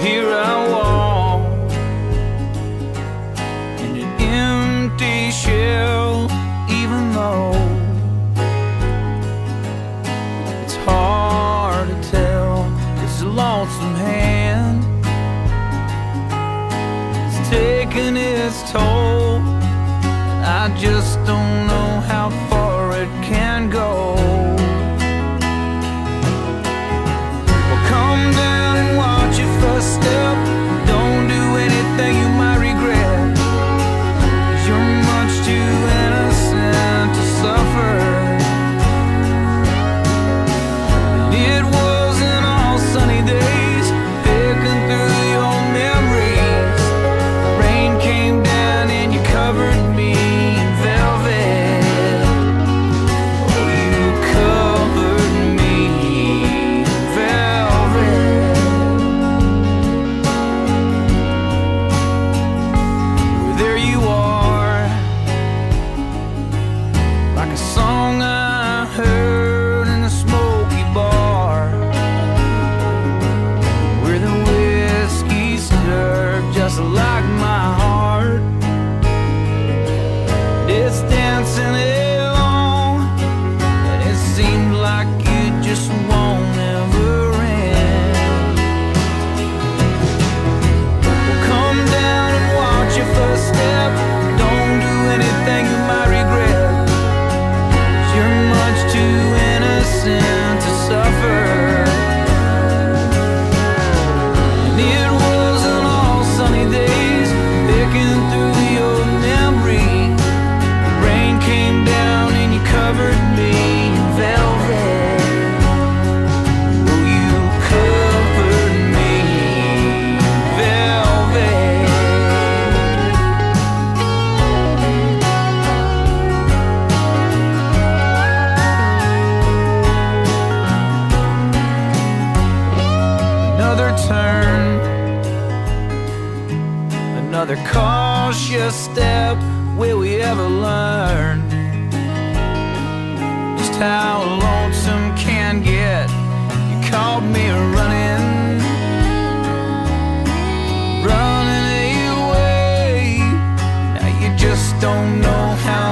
Here I walk in an empty shell, even though it's hard to tell. It's a lonesome hand, it's taking its toll. I just don't know how far it can go. like a song I another cautious step will we ever learn. Just how lonesome can get. You called me running running away. Now you just don't know how